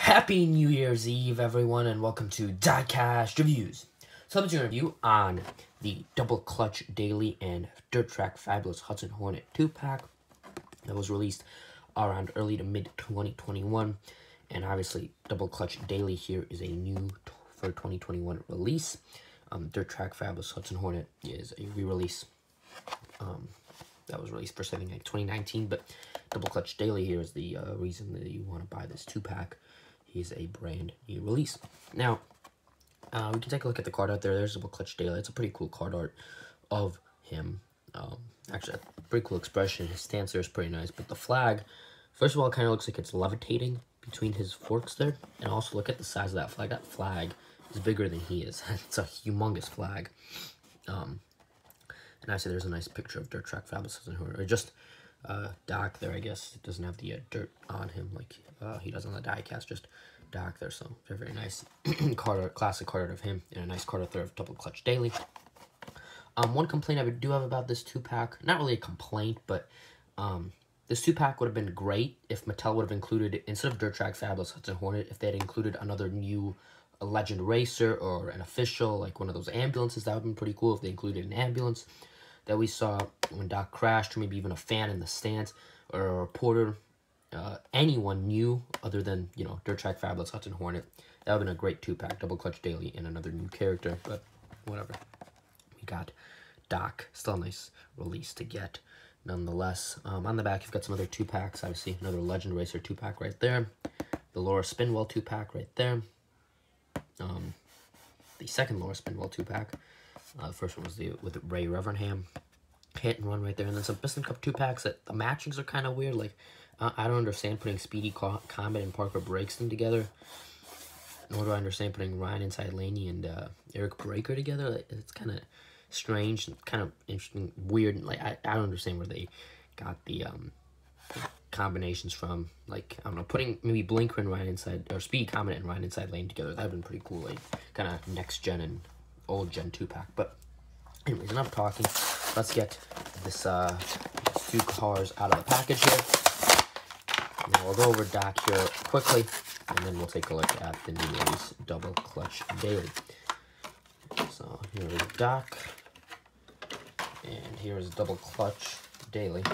Happy New Year's Eve, everyone, and welcome to Diecast Reviews. So I'm doing a review on the Double Clutch Daley and Dirt Track Fabulous Hudson Hornet 2-pack that was released around early to mid-2021. And obviously, Double Clutch Daley here is a new for 2021 release. Um, Dirt Track Fabulous Hudson Hornet is a re-release um, that was released for something like 2019, but Double Clutch Daley here is the uh, reason that you want to buy this two-pack. He's a brand new release. Now, uh, we can take a look at the card out there. There's a Clutch Daley. It's a pretty cool card art of him. Um, actually, a pretty cool expression. His stance there is pretty nice, but the flag, first of all, kind of looks like it's levitating between his forks there. And also, look at the size of that flag. That flag is bigger than he is. it's a humongous flag. Um, and I say there's a nice picture of Dirt Track Fabulous or just uh, Doc there, I guess. It doesn't have the uh, dirt on him like uh, he does on the diecast, just Doc there. So very, very nice card classic card of him, and a nice card there of Double Clutch Daley. Um, one complaint I do have about this two-pack, not really a complaint, but um, this two-pack would have been great if Mattel would have included, instead of Dirt Track Fabulous Hudson Hornet, if they had included another new Legend Racer or an official, like one of those ambulances. That would have been pretty cool if they included an ambulance that we saw when Doc crashed, or maybe even a fan in the stands, or a reporter, uh, anyone new other than, you know, Dirt Track Fabulous, Hudson Hornet. That would have been a great two-pack, Double Clutch Daley, and another new character, but whatever. We got Doc, still a nice release to get, nonetheless. Um, on the back, you've got some other two-packs, obviously, another Legend Racer two-pack right there. The Laura Spinwell two-pack right there. Um, the second Laura Spinwell two-pack. Uh, the first one was the with Ray Reverham. hit and run right there. And then some Piston Cup two packs that the matchings are kind of weird. Like, uh, I don't understand putting Speedy Comet and Parker Braxton together. Nor do I understand putting Ryan Inside Laney and uh, Eric Breaker together. Like, it's kind of strange, and kind of interesting, weird. Like, I, I don't understand where they got the um, combinations from. Like, I don't know, putting maybe Blinker and Ryan Inside, or Speedy Comet and Ryan Inside Lane together. That would been pretty cool. Like, kind of next gen and old Gen 2 pack. But anyways, enough talking. Let's get this uh, two cars out of the package here. We'll go over Doc here quickly, and then we'll take a look at the new release Double Clutch Daley. So here is Doc, and here is Double Clutch Daley.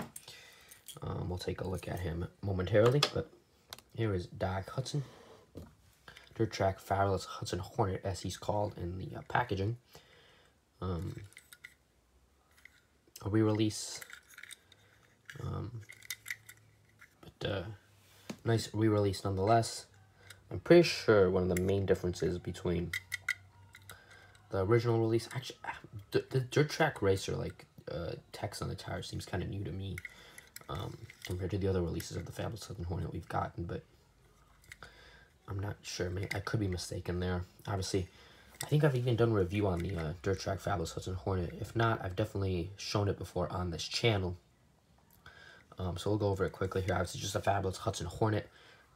Um, we'll take a look at him momentarily, but here is Doc Hudson dirt track Fabulous Hudson Hornet, as he's called in the uh, packaging. Um, a re-release. Um, but uh, nice re-release nonetheless. I'm pretty sure one of the main differences between the original release, actually, ah, the, the Dirt Track Racer, like, uh, text on the tire seems kind of new to me um, compared to the other releases of the Fabulous Hudson Hornet we've gotten, but I'm not sure. Maybe, I could be mistaken there. Obviously, I think I've even done a review on the uh, Dirt Track Fabulous Hudson Hornet. If not, I've definitely shown it before on this channel. Um, so we'll go over it quickly here. Obviously, just a Fabulous Hudson Hornet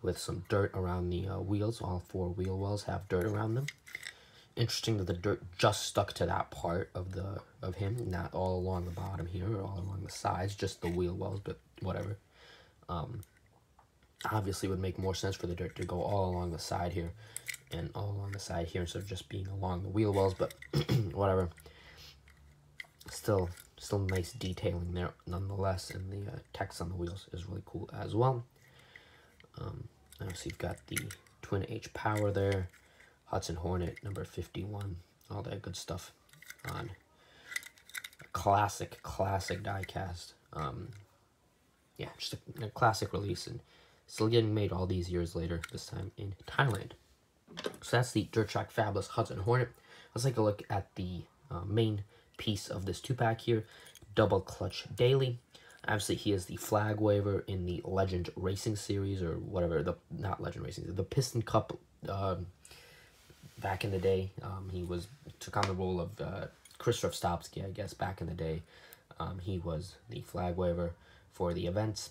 with some dirt around the uh, wheels. All four wheel wells have dirt around them. Interesting that the dirt just stuck to that part of the of him, not all along the bottom here or all along the sides, just the wheel wells, but whatever. Um, obviously would make more sense for the dirt to go all along the side here and all along the side here instead of just being along the wheel wells, but whatever. Still, still nice detailing there nonetheless, and the uh, text on the wheels is really cool as well. Um, obviously, you've got the Twin H Power there, Hudson Hornet number 51, all that good stuff on a classic, classic diecast. Um, yeah, just a, a classic release, and Still getting made all these years later, this time in Thailand. So that's the Dirt Track Fabulous Hudson Hornet. Let's take a look at the uh, main piece of this two-pack here, Double Clutch Daley. Obviously, he is the flag waver in the Legend Racing Series, or whatever, the not Legend Racing, the Piston Cup um, back in the day. Um, he was took on the role of uh, Kris Revstopski, I guess, back in the day. Um, he was the flag waver for the events.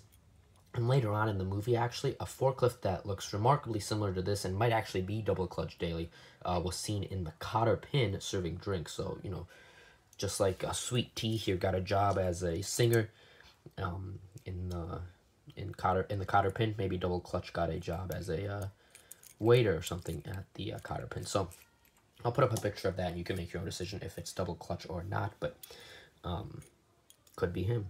And later on in the movie, actually, a forklift that looks remarkably similar to this and might actually be Double Clutch Daley uh, was seen in the Cotter Pin serving drinks. So, you know, just like a Sweet Tea here got a job as a singer um, in the in Cotter in the Cotter Pin, maybe Double Clutch got a job as a uh, waiter or something at the uh, cotter pin. So I'll put up a picture of that and you can make your own decision if it's double clutch or not, but um, could be him.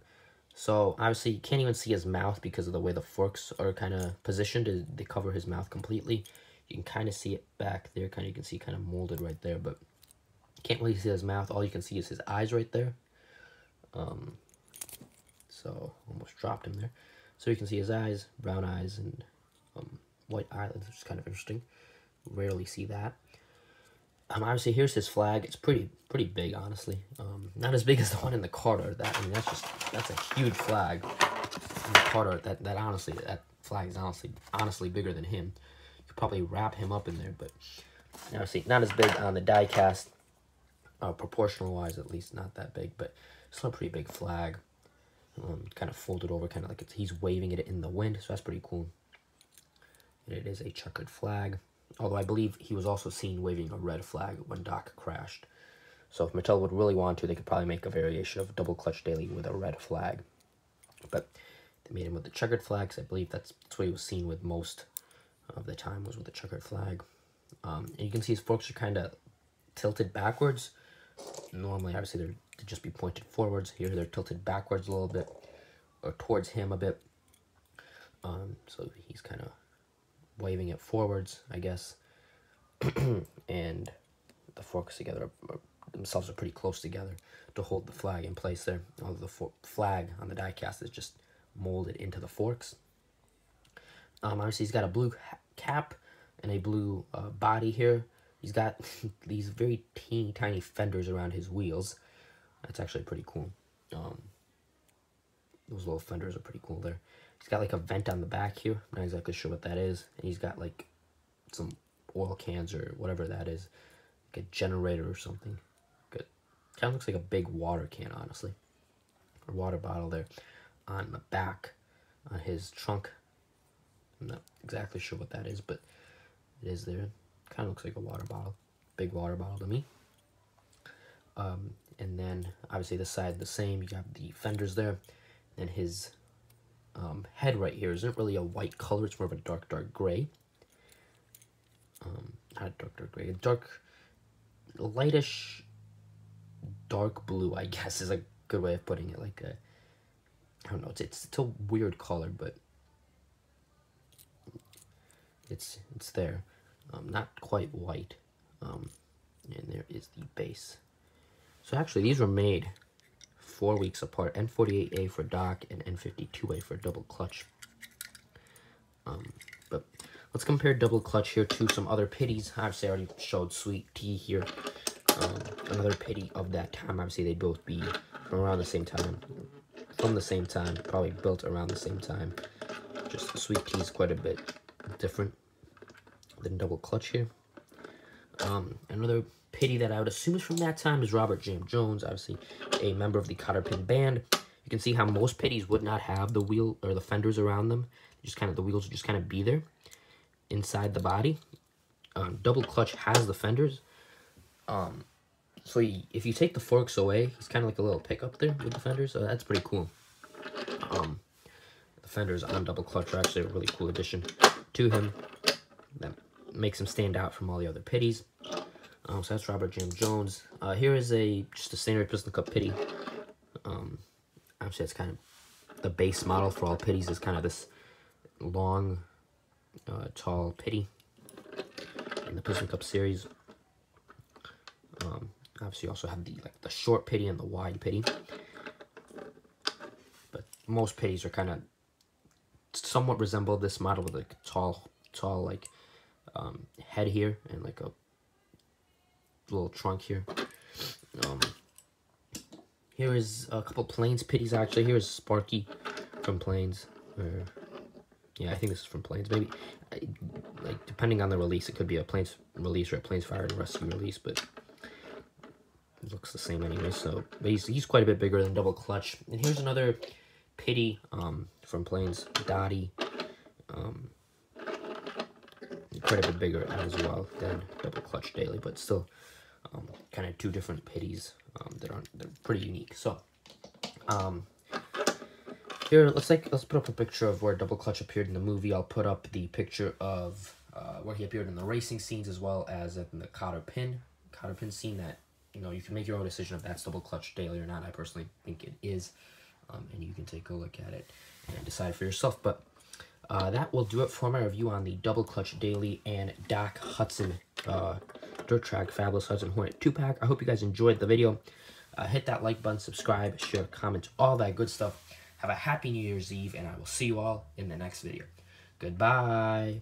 So obviously you can't even see his mouth because of the way the forks are kind of positioned. They cover his mouth completely. You can kind of see it back there. Kind of you can see kind of molded right there, but can't really see his mouth. All you can see is his eyes right there. Um, so almost dropped him there. So you can see his eyes, brown eyes, and um, white eyelids, which is kind of interesting. Rarely see that. Um, obviously, here's his flag. It's pretty pretty big, honestly. Um, not as big as the one in the Carter. That I mean, that's just that's a huge flag. In the Carter, that that honestly, that flag is honestly honestly bigger than him. You could probably wrap him up in there, but obviously not as big on the die cast. Uh, proportional wise, at least not that big, but still a pretty big flag. Um, kind of folded over, kind of like he's waving it in the wind, so that's pretty cool. And it is a checkered flag. Although I believe he was also seen waving a red flag when Doc crashed. So if Mattel would really want to, they could probably make a variation of Double Clutch Daley with a red flag. But they made him with the checkered flags. I believe that's, that's what he was seen with most of the time was with the checkered flag. Um, and you can see his forks are kind of tilted backwards. Normally, obviously, they're to just be pointed forwards. Here, they're tilted backwards a little bit, or towards him a bit. Um, so he's kind of waving it forwards, I guess. and the forks together are, themselves are pretty close together to hold the flag in place there. Although the flag on the diecast is just molded into the forks. Um, obviously, he's got a blue cap and a blue uh, body here. He's got these very teeny tiny fenders around his wheels. That's actually pretty cool. Um, those little fenders are pretty cool there. He's got like a vent on the back here. I'm not exactly sure what that is. And he's got like some oil cans or whatever that is. Like a generator or something. Good. Kind of looks like a big water can, honestly. Or water bottle there on the back on his trunk. I'm not exactly sure what that is, but it is there. Kind of looks like a water bottle. Big water bottle to me. Um, and then obviously the side the same. You got the fenders there. And his um, head right here isn't really a white color. It's more of a dark, dark gray. Um, not dark, dark gray. A dark, lightish, dark blue, I guess, is a good way of putting it. Like a, I don't know, it's, it's, it's a weird color, but it's, it's there. Um, not quite white. Um, and there is the base. So actually, these were made four weeks apart. N48A for Doc and N52A for double clutch. Um, but let's compare double clutch here to some other pitties. Obviously, I already showed Sweet Tea here. Um, another pity of that time. Obviously, they'd both be from around the same time. From the same time. Probably built around the same time. Just Sweet Tea is quite a bit different than double clutch here. Um, another pity that I would assume is from that time is Robert James Jones, obviously a member of the Cotter Pin Band. You can see how most pitties would not have the wheel or the fenders around them. Just kind of the wheels would just kind of be there inside the body. Um, double clutch has the fenders. Um, so if you take the forks away, he's kind of like a little pickup there with the fenders. So that's pretty cool. Um, the fenders on double clutch are actually a really cool addition to him. That makes him stand out from all the other pitties. Um, so that's Robert James Jones. Uh, here is a just a standard Piston Cup pitty. Um, obviously, it's kind of the base model for all pitties is kind of this long, uh, tall pity in the Piston Cup series. Um, obviously, you also have the like the short pity and the wide pity. But most pitties are kind of somewhat resemble this model with like tall, tall like um, head here and like a little trunk here. Um, here is a couple Planes pitties, actually. Here is Sparky from Planes. Or, yeah, I think this is from Planes. Maybe, like, depending on the release, it could be a Planes release or a Planes Fire and Rescue release, but it looks the same anyway. So, he's, he's quite a bit bigger than Double Clutch. And here's another pitty um, from Planes, Dottie. Um, quite a bit bigger as well than Double Clutch Daley, but still um, kind of two different pitties um, that are they're pretty unique. So um, here, let's like let's put up a picture of where Double Clutch appeared in the movie. I'll put up the picture of uh, where he appeared in the racing scenes as well as in the cotter pin, cotter pin scene that, you know, you can make your own decision if that's double clutch Daley or not. I personally think it is. Um, and you can take a look at it and decide for yourself. But uh, that will do it for my review on the Double Clutch Daley and Doc Hudson uh, Dirt Track Fabulous Hudson Hornet 2-pack. I hope you guys enjoyed the video. Uh, hit that like button, subscribe, share, comment, all that good stuff. Have a happy New Year's Eve, and I will see you all in the next video. Goodbye.